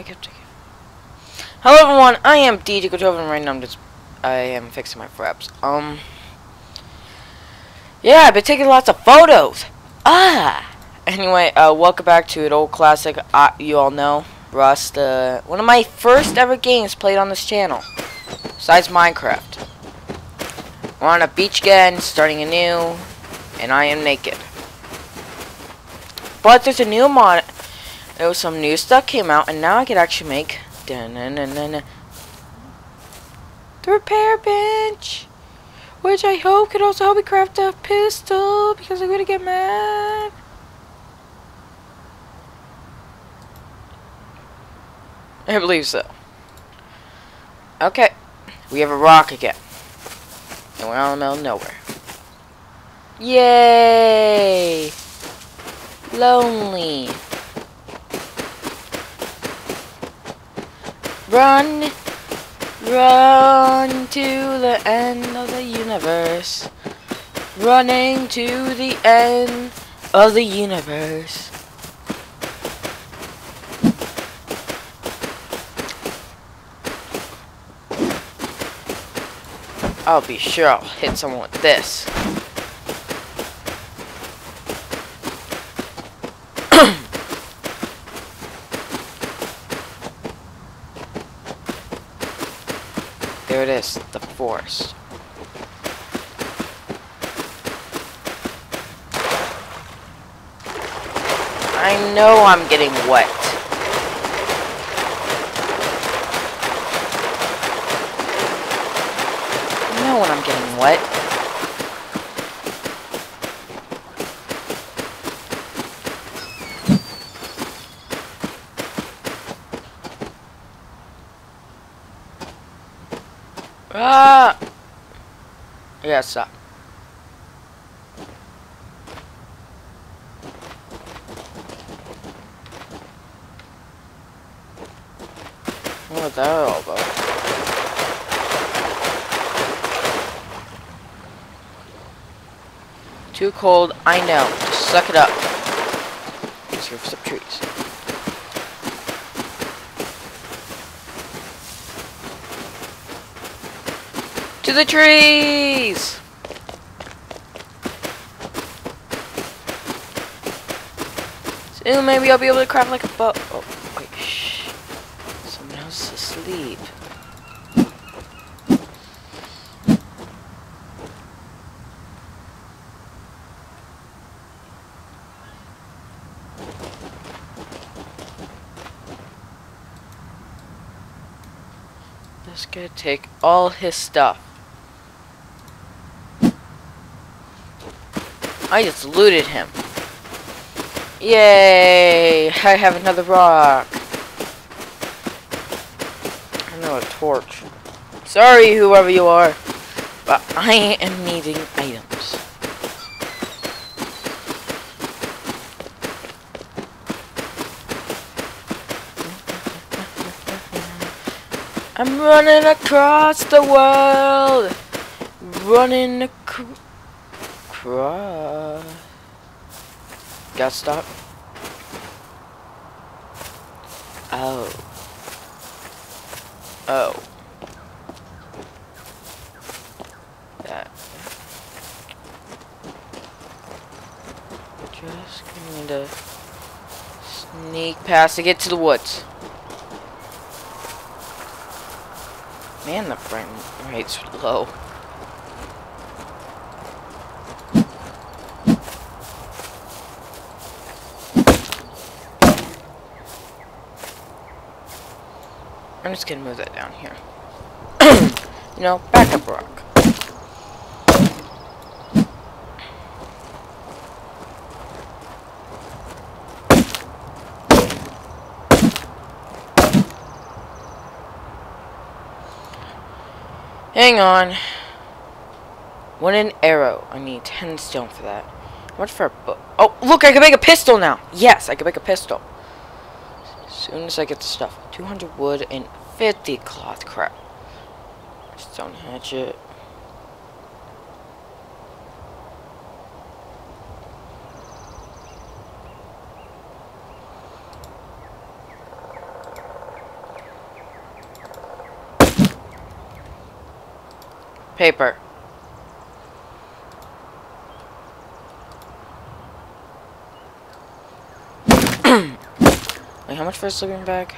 I kept taking. Hello everyone, I am DJ Kotova right now I'm just I am fixing my fraps. Um Yeah, I've been taking lots of photos. Ah Anyway, uh welcome back to an old classic uh, you all know. Rust, uh one of my first ever games played on this channel. Besides Minecraft. We're on a beach again, starting anew, and I am naked. But there's a new mod there was some new stuff came out, and now I can actually make the repair bench, which I hope could also help me craft a pistol because I'm gonna get mad. I believe so. Okay, we have a rock again, and we're out in the middle of nowhere. Yay! Lonely. Run, run to the end of the universe. Running to the end of the universe. I'll be sure I'll hit someone with this. There it is, the forest. I know I'm getting wet. I know when I'm getting wet. Ah! Yes, stop. What all about? Too cold, I know. Just suck it up. Let's go for some trees. To the trees! Soon maybe I'll be able to craft like a boat. Oh, wait, shh. Someone else is asleep. This guy take all his stuff. I just looted him. Yay! I have another rock. I know a torch. Sorry, whoever you are, but I am needing items. I'm running across the world, running across. Gotta stop. Oh. Oh. That. Just going to sneak past to get to the woods. Man, the frame rate's low. I'm just gonna move that down here. you know, backup rock. Hang on. What an arrow. I need 10 stone for that. What for a book? Oh, look, I can make a pistol now. Yes, I can make a pistol. As soon as I get the stuff. 200 wood and 50 cloth crap. Stone hatchet. Paper. Wait, how much for a sleeping bag?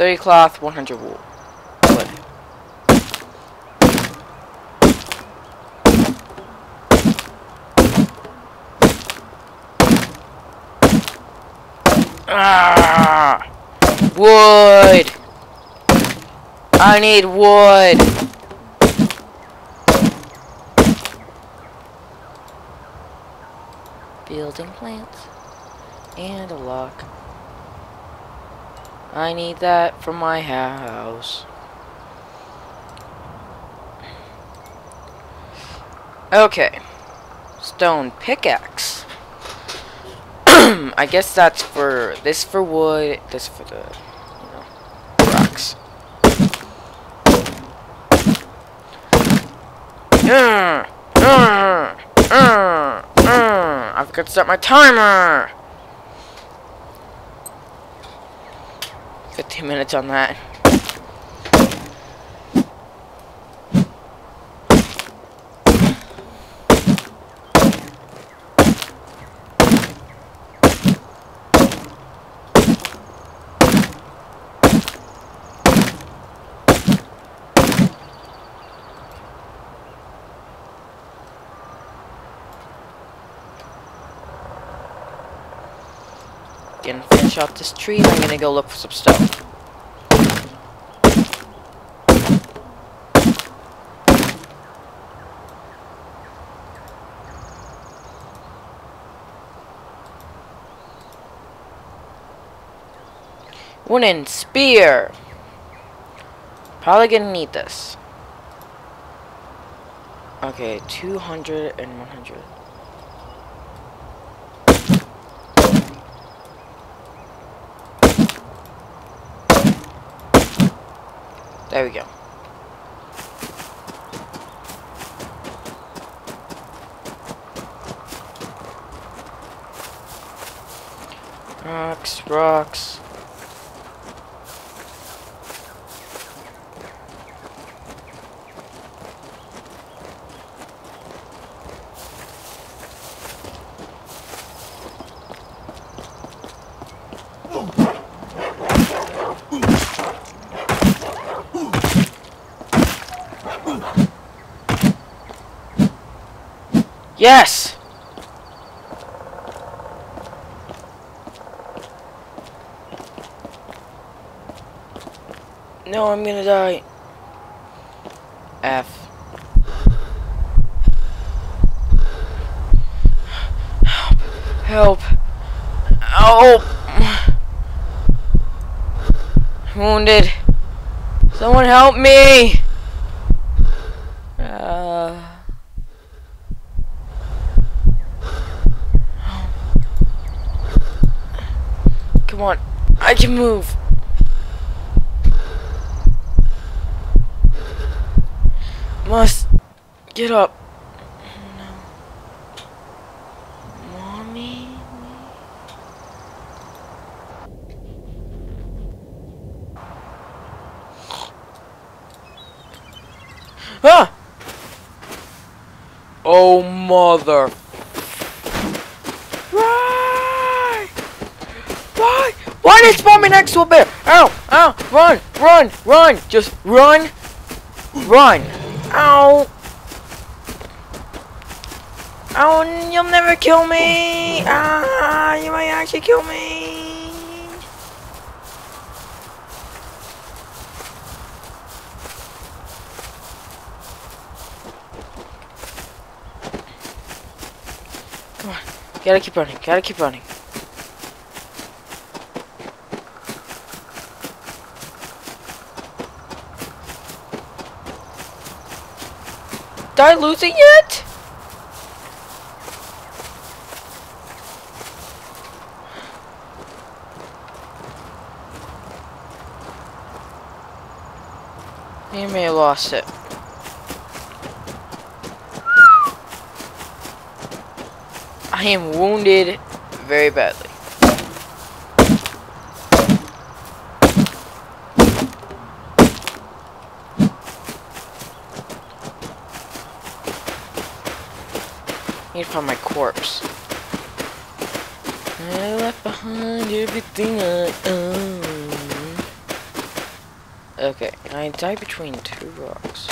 30 cloth, 100 wool. Wood. Ah! Wood! I need wood! Building plants. And a lock. I need that for my house. Okay. Stone pickaxe. I guess that's for this for wood, this for the you know rocks. Uh, uh, uh. I've got to start my timer. 15 minutes on that. Gonna off this tree, and I'm gonna go look for some stuff. Wooden spear. Probably gonna need this. Okay, 200 and 100. There we go. Rocks, rocks. Yes! No, I'm gonna die. F. Help. Help. Oh. Wounded. Someone help me. Uh. Come on. I can move. Must get up. No. Mommy. Ah! Oh mother. Why? Why did it me next to a bear? Ow! Ow! Run! Run! Run! Just run! Run! Ow! Oh, you'll never kill me! Ah, you might actually kill me! Come on. Gotta keep running. Gotta keep running. Did I lose it yet? You may have lost it. I am wounded very badly. Need to find my corpse. I left behind everything I own. Okay, I died between two rocks.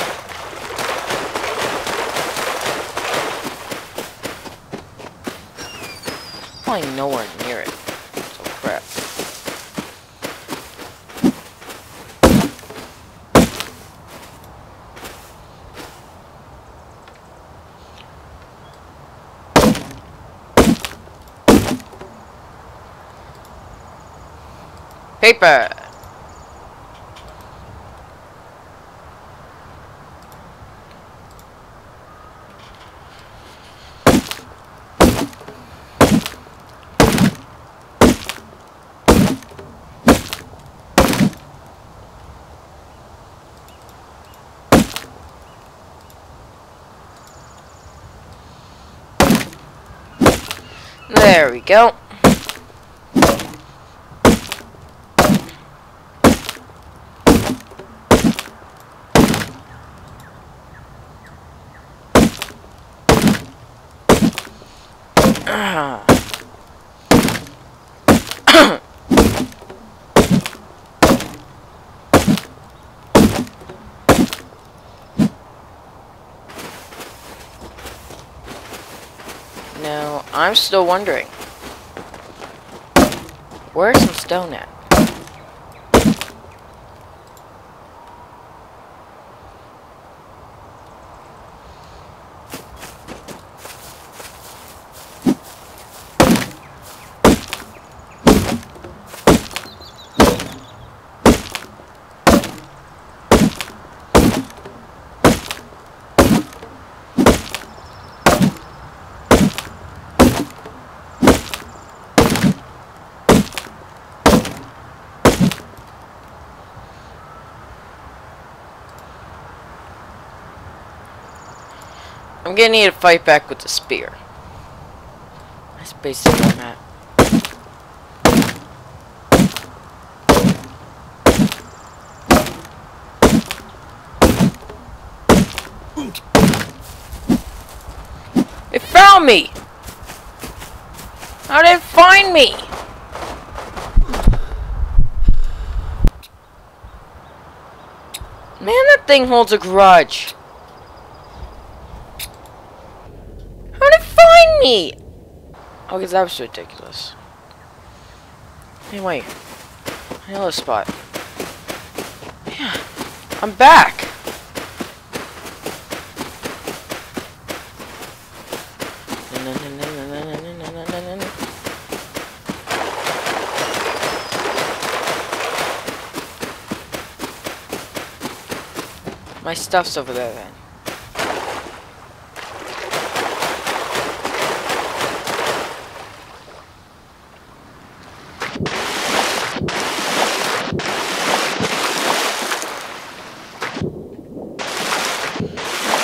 Probably nowhere near it. So crap. Paper! There we go. Ah. Now, I'm still wondering. Where's some stone at? I'm gonna need to fight back with the spear. That's basically where I'm. It found me! How did it find me? Man, that thing holds a grudge. How did it find me? Oh, because that was ridiculous. Anyway, another spot. Yeah, I'm back. My stuff's over there then.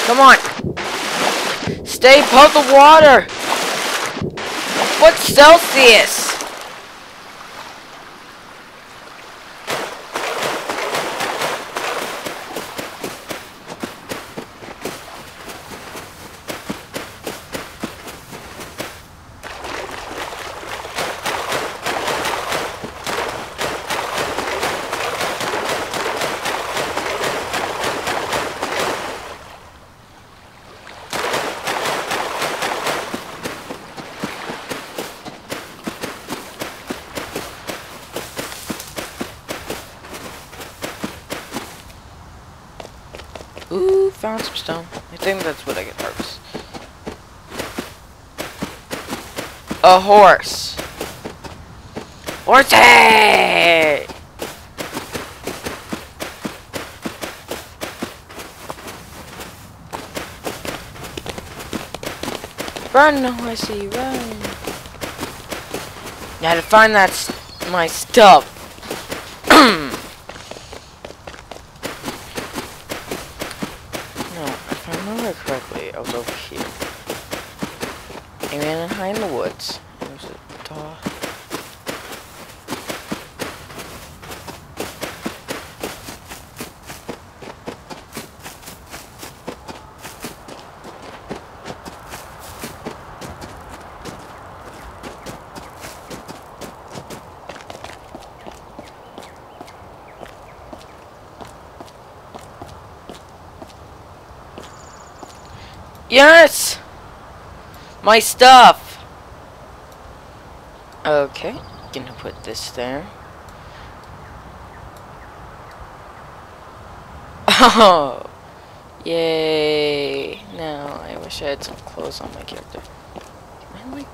Come on. Stay above the water. What's Celsius? Ooh, found some stone. I think that's what I get harvest. A horse. Horsey! Run, horsey, run. Now to find that my stuff. No, if I remember correctly, I was over here. I ran and hide in the woods. There's a dog. Yes! My stuff! Okay, gonna put this there. Oh! Yay! Now, I wish I had some clothes on my character. Can I, like,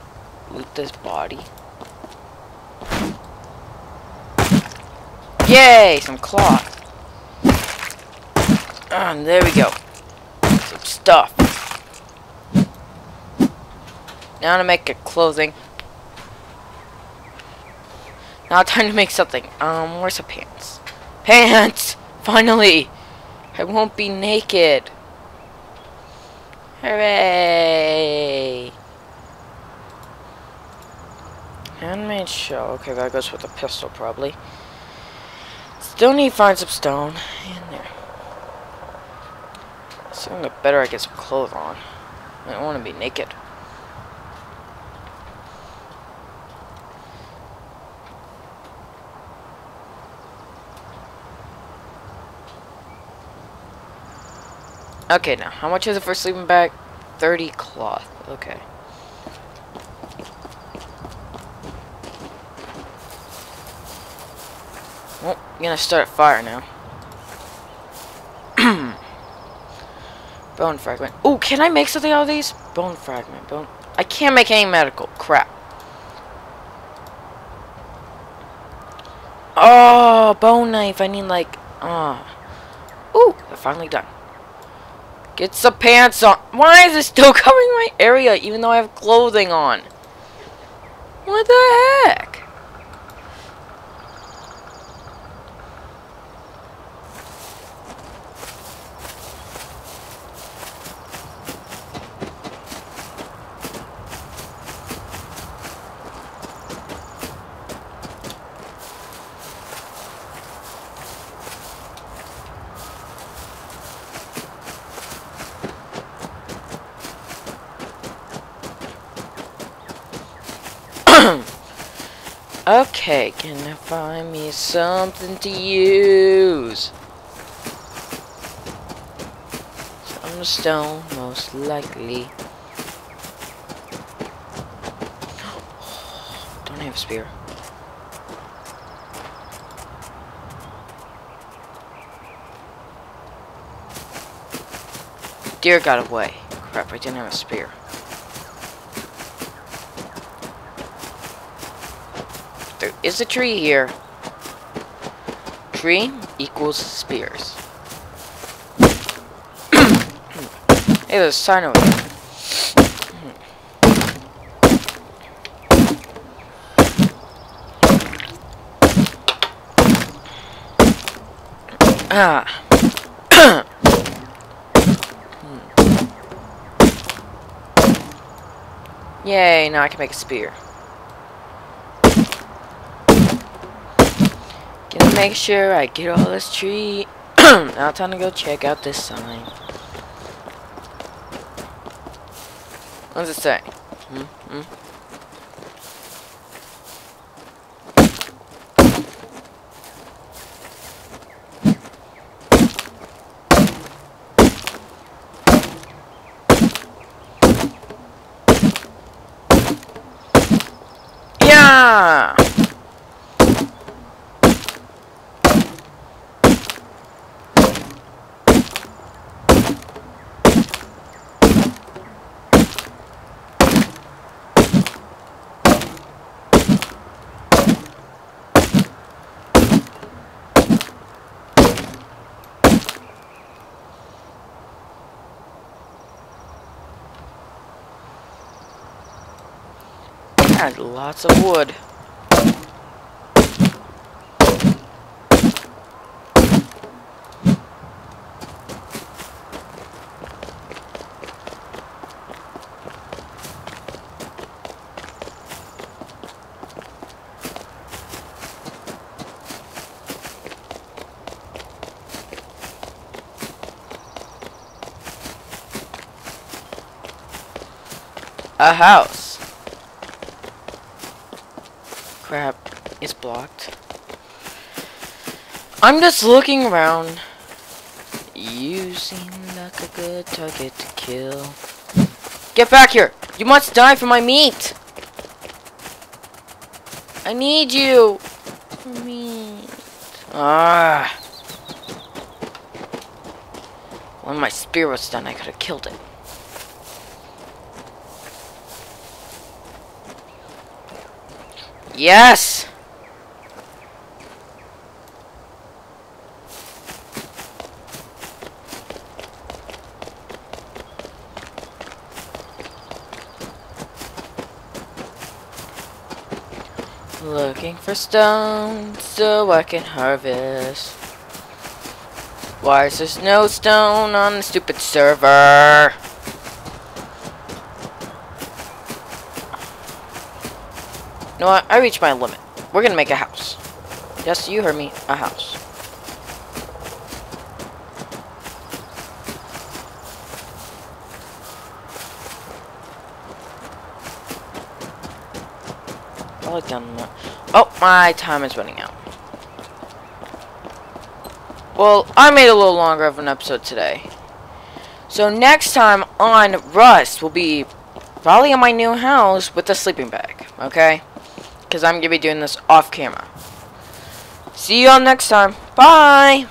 loot this body? Yay! Some cloth. And there we go. Some stuff. Now to make a clothing. Now time to make something. Um, where's the pants? Pants! Finally! I won't be naked. Hooray! Handmade shell. Okay, that goes with a pistol, probably. Still need to find some stone in there. So the better I get some clothes on. I don't want to be naked. Okay, now, how much is it for sleeping bag? 30 cloth. Okay. Well, I'm gonna start a fire now. bone fragment. Oh, can I make something out of these? Bone fragment. Bone. I can't make any medical. Crap. Oh, bone knife. I need like. Ah. Oh. Ooh, finally done. Get some pants on. Why is it still covering my area even though I have clothing on? What the heck? Okay, can I find me something to use? Some stone, most likely. Don't have a spear. Deer got away. Crap, I didn't have a spear. Is a tree here. Tree equals spears. hey, there's a sign over. Ah. Yay, now I can make a spear. Gonna make sure I get all this tree. now time to go check out this sign. What does it say? Hmm? Hmm? Yeah! Got lots of wood. A house. I'm just looking around. You seem like a good target to kill. Get back here! You must die for my meat! I need you! For meat. Ah. When my spear was done, I could have killed it. Yes! Looking for stones so I can harvest. Why is there no stone on the stupid server? You know what? I reached my limit. We're gonna make a house. Yes, you heard me. A house. Probably done more. Oh, my time is running out. Well, I made a little longer of an episode today. So next time on Rust will be probably in my new house with a sleeping bag, okay? Because I'm going to be doing this off camera. See you all next time. Bye!